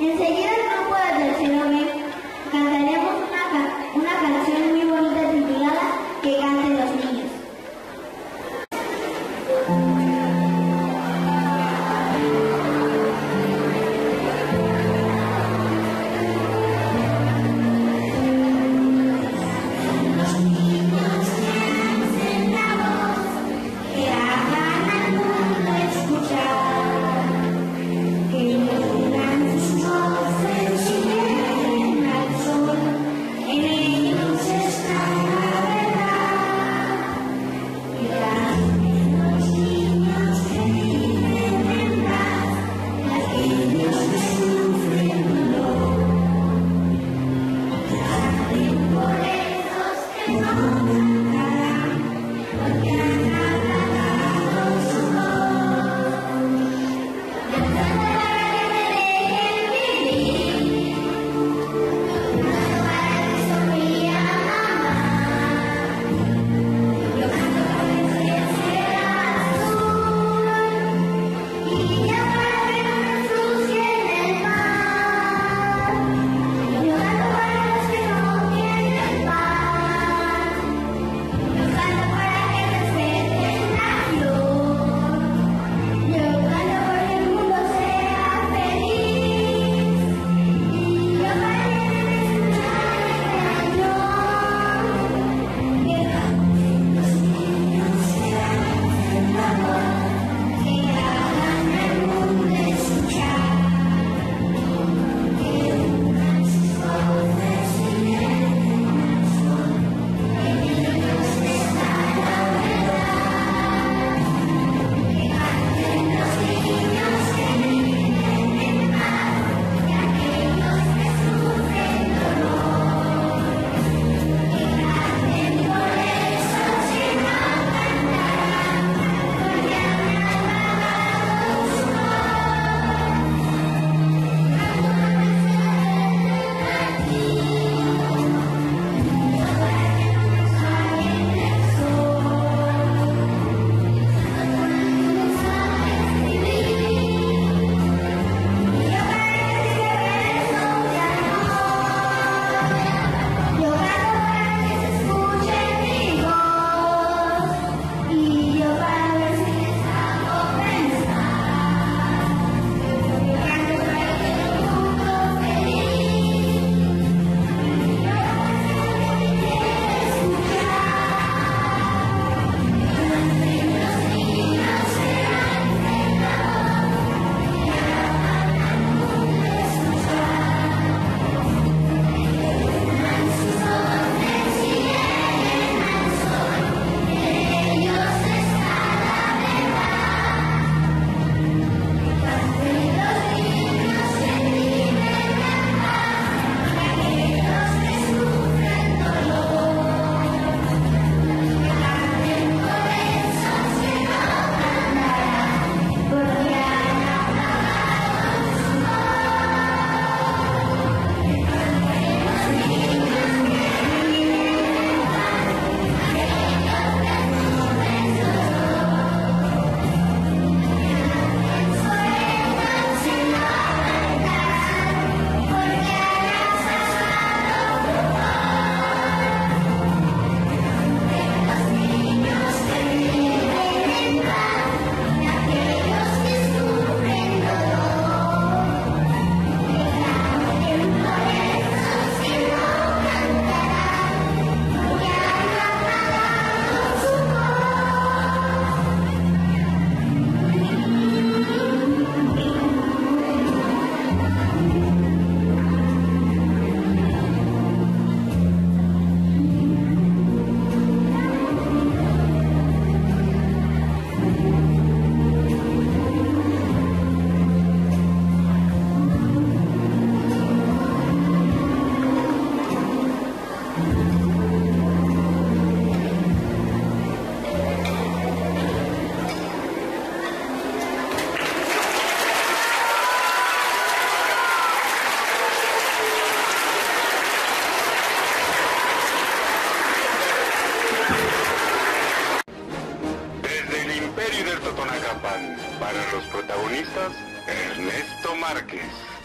Enseguida para los protagonistas, Ernesto Márquez.